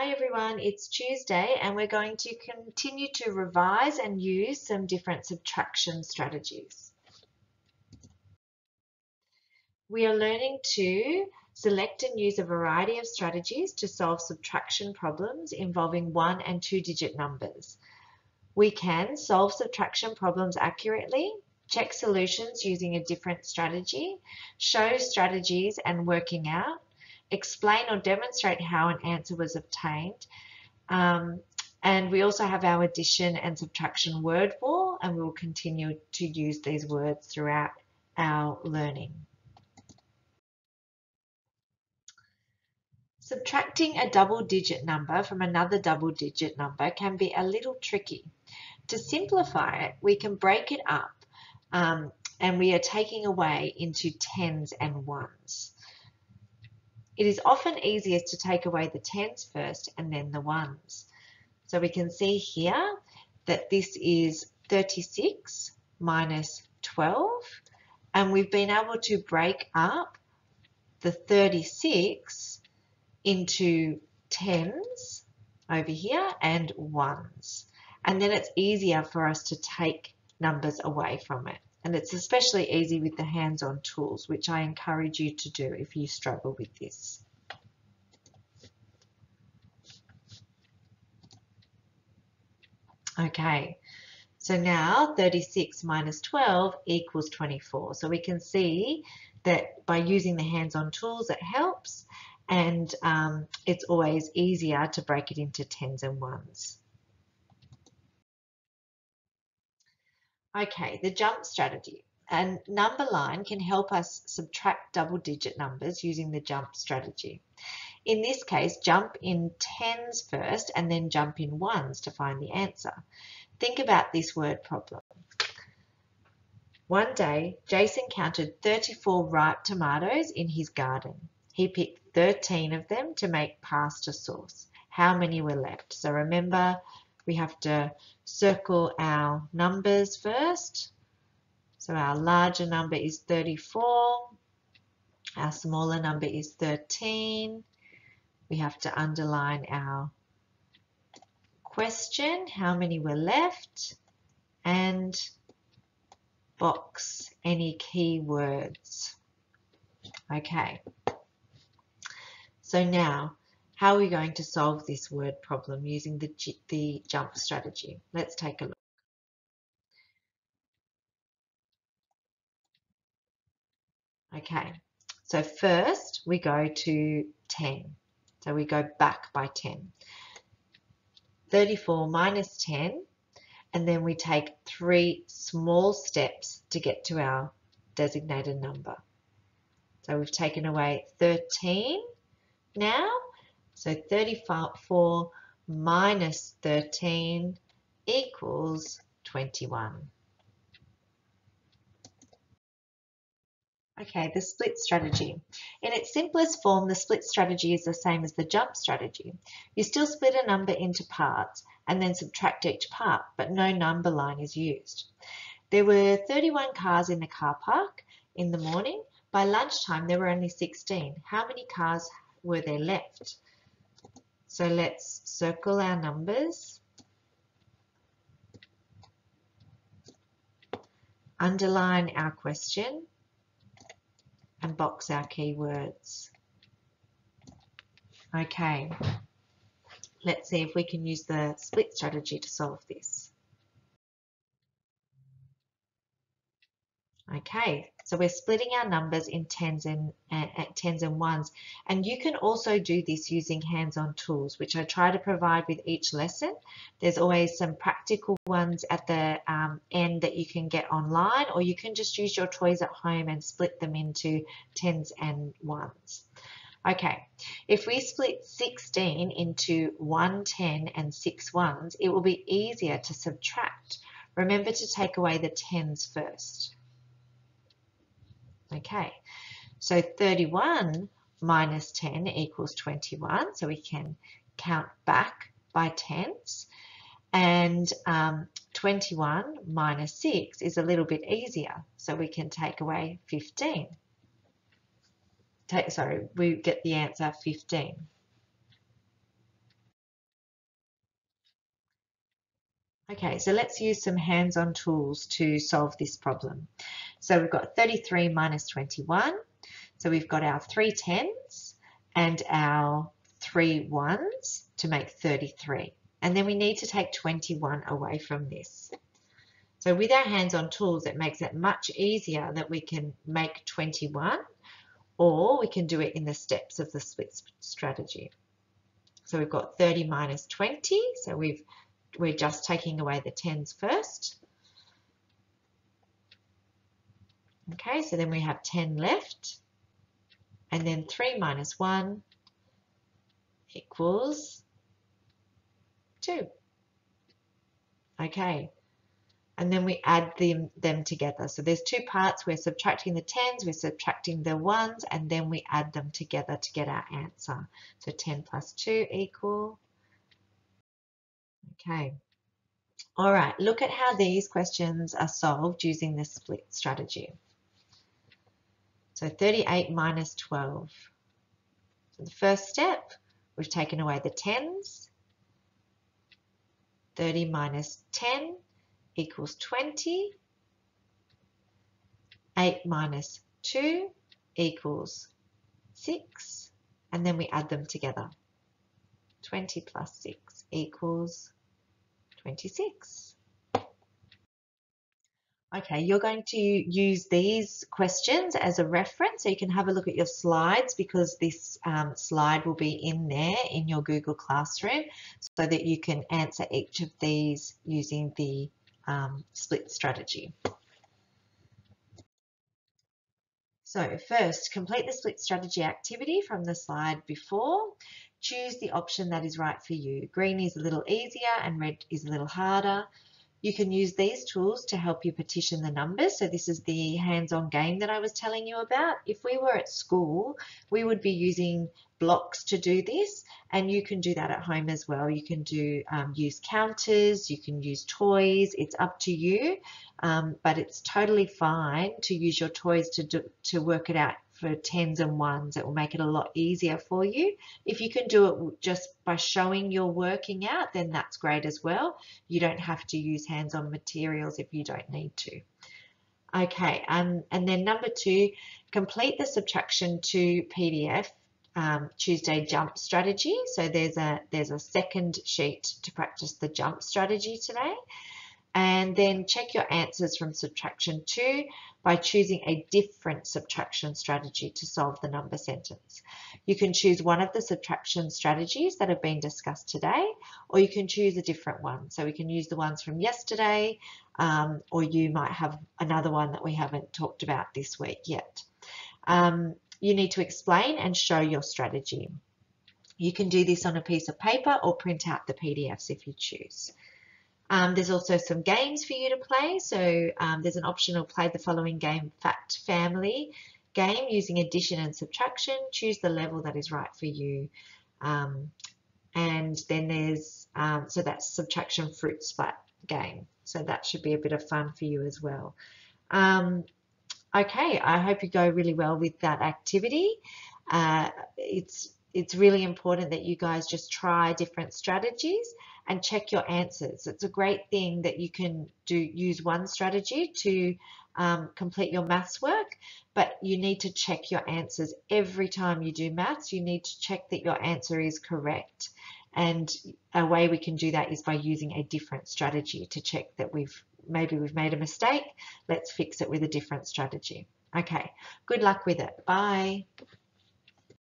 Hi everyone, it's Tuesday and we're going to continue to revise and use some different subtraction strategies. We are learning to select and use a variety of strategies to solve subtraction problems involving one and two digit numbers. We can solve subtraction problems accurately, check solutions using a different strategy, show strategies and working out, explain or demonstrate how an answer was obtained. Um, and we also have our addition and subtraction word wall, and we will continue to use these words throughout our learning. Subtracting a double digit number from another double digit number can be a little tricky. To simplify it, we can break it up um, and we are taking away into tens and ones. It is often easiest to take away the tens first and then the ones. So we can see here that this is 36 minus 12 and we've been able to break up the 36 into tens over here and ones. And then it's easier for us to take numbers away from it. And it's especially easy with the hands-on tools, which I encourage you to do if you struggle with this. Okay, so now 36 minus 12 equals 24. So we can see that by using the hands-on tools it helps and um, it's always easier to break it into tens and ones. Okay, the jump strategy. A number line can help us subtract double digit numbers using the jump strategy. In this case, jump in tens first and then jump in ones to find the answer. Think about this word problem. One day, Jason counted 34 ripe tomatoes in his garden. He picked 13 of them to make pasta sauce. How many were left? So remember, we have to circle our numbers first. So our larger number is 34. Our smaller number is 13. We have to underline our question, how many were left, and box any keywords. Okay. So now how are we going to solve this word problem using the, the jump strategy? Let's take a look. Okay, so first we go to 10. So we go back by 10. 34 minus 10, and then we take three small steps to get to our designated number. So we've taken away 13 now, so 34 minus 13 equals 21. Okay, the split strategy. In its simplest form, the split strategy is the same as the jump strategy. You still split a number into parts and then subtract each part, but no number line is used. There were 31 cars in the car park in the morning. By lunchtime, there were only 16. How many cars were there left? So let's circle our numbers. Underline our question and box our keywords. Okay, let's see if we can use the split strategy to solve this. Okay, so we're splitting our numbers in tens and uh, tens and ones. And you can also do this using hands-on tools, which I try to provide with each lesson. There's always some practical ones at the um, end that you can get online, or you can just use your toys at home and split them into tens and ones. Okay, if we split 16 into 110 and 6 ones, it will be easier to subtract. Remember to take away the tens first. Okay, so 31 minus 10 equals 21. So we can count back by tenths. And um, 21 minus 6 is a little bit easier. So we can take away 15. Take, sorry, we get the answer 15. Okay, so let's use some hands-on tools to solve this problem. So we've got 33 minus 21. So we've got our three tens and our three ones to make 33. And then we need to take 21 away from this. So with our hands-on tools, it makes it much easier that we can make 21 or we can do it in the steps of the split strategy. So we've got 30 minus 20. So we've, we're just taking away the tens first. Okay, so then we have 10 left. And then 3 minus 1 equals 2. Okay, and then we add them, them together. So there's two parts. We're subtracting the tens, we're subtracting the ones, and then we add them together to get our answer. So 10 plus 2 equal. Okay. All right, look at how these questions are solved using the split strategy. So 38 minus 12. So the first step, we've taken away the tens. 30 minus 10 equals 20. 8 minus 2 equals 6. And then we add them together. 20 plus 6 equals 26. Okay, you're going to use these questions as a reference so you can have a look at your slides because this um, slide will be in there in your Google Classroom so that you can answer each of these using the um, split strategy. So first, complete the split strategy activity from the slide before. Choose the option that is right for you. Green is a little easier and red is a little harder. You can use these tools to help you partition the numbers. So this is the hands-on game that I was telling you about. If we were at school, we would be using blocks to do this and you can do that at home as well. You can do um, use counters, you can use toys, it's up to you, um, but it's totally fine to use your toys to, do, to work it out for tens and ones. It will make it a lot easier for you. If you can do it just by showing you're working out, then that's great as well. You don't have to use hands-on materials if you don't need to. Okay, um, and then number two, complete the subtraction to PDF um, Tuesday jump strategy. So there's a there's a second sheet to practice the jump strategy today. And then check your answers from subtraction 2 by choosing a different subtraction strategy to solve the number sentence. You can choose one of the subtraction strategies that have been discussed today, or you can choose a different one. So we can use the ones from yesterday, um, or you might have another one that we haven't talked about this week yet. Um, you need to explain and show your strategy. You can do this on a piece of paper or print out the PDFs if you choose. Um, there's also some games for you to play. So um, there's an optional play the following game, Fact Family game using addition and subtraction. Choose the level that is right for you. Um, and then there's, um, so that's subtraction fruit splat game. So that should be a bit of fun for you as well. Um, okay, I hope you go really well with that activity. Uh, it's it's really important that you guys just try different strategies and check your answers. It's a great thing that you can do use one strategy to um, complete your maths work, but you need to check your answers every time you do maths. You need to check that your answer is correct. And a way we can do that is by using a different strategy to check that we've maybe we've made a mistake. Let's fix it with a different strategy. Okay, good luck with it. Bye.